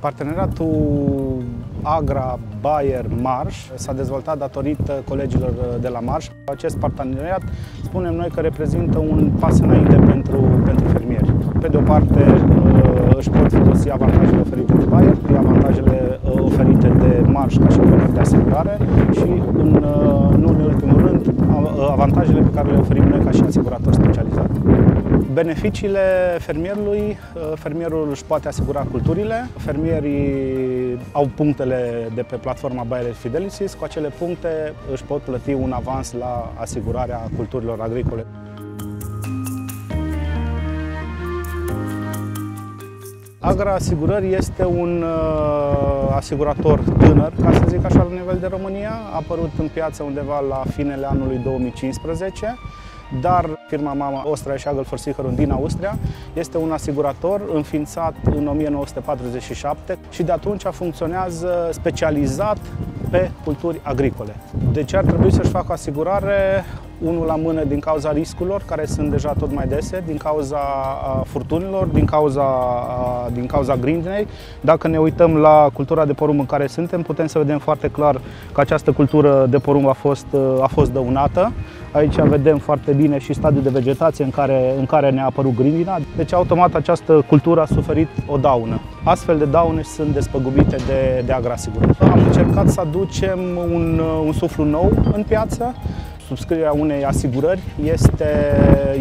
Parteneriatul Agra Bayer Marș s-a dezvoltat datorită colegilor de la Marș. Acest parteneriat spunem noi că reprezintă un pas înainte pentru, pentru fermieri. Pe de o parte uh, își pot folosi avantajele oferite de Bayer, avantajele uh, oferite de Marș ca și de asigurare și în, uh, nu în ultimul rând avantajele pe care le oferim noi ca și asigurator specializat. Beneficiile fermierului, uh, fermierul își poate asigura culturile, fermierii au punctele de pe platforma Bayer Fidelicis, cu acele puncte își pot plăti un avans la asigurarea culturilor agricole. Agra Asigurări este un uh, asigurator tânăr, ca să zic așa, la nivel de România. A apărut în piață undeva la finele anului 2015 dar firma mama Austria Schagel Versicherung din Austria este un asigurator înființat în 1947 și de atunci funcționează specializat pe culturi agricole. De ce ar trebui să-și facă asigurare? Unul la mână din cauza riscurilor, care sunt deja tot mai dese, din cauza furtunilor, din cauza, din cauza grindinei. Dacă ne uităm la cultura de porumb în care suntem, putem să vedem foarte clar că această cultură de porumb a fost, a fost dăunată. Aici vedem foarte bine și stadiul de vegetație în care, în care ne-a apărut grindina. Deci automat această cultură a suferit o daună. Astfel de daune sunt despăgubite de, de Agrasigur. Am încercat să aducem un, un suflu nou în piață. Subscrierea unei asigurări este,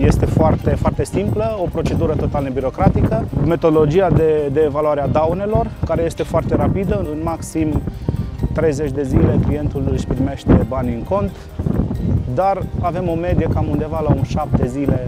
este foarte, foarte simplă, o procedură total nebirocratică. Metodologia de, de evaluare a daunelor, care este foarte rapidă, în maxim 30 de zile clientul își primește banii în cont, dar avem o medie cam undeva la un 7 zile